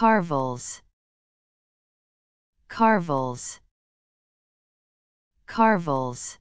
carvels carvels carvels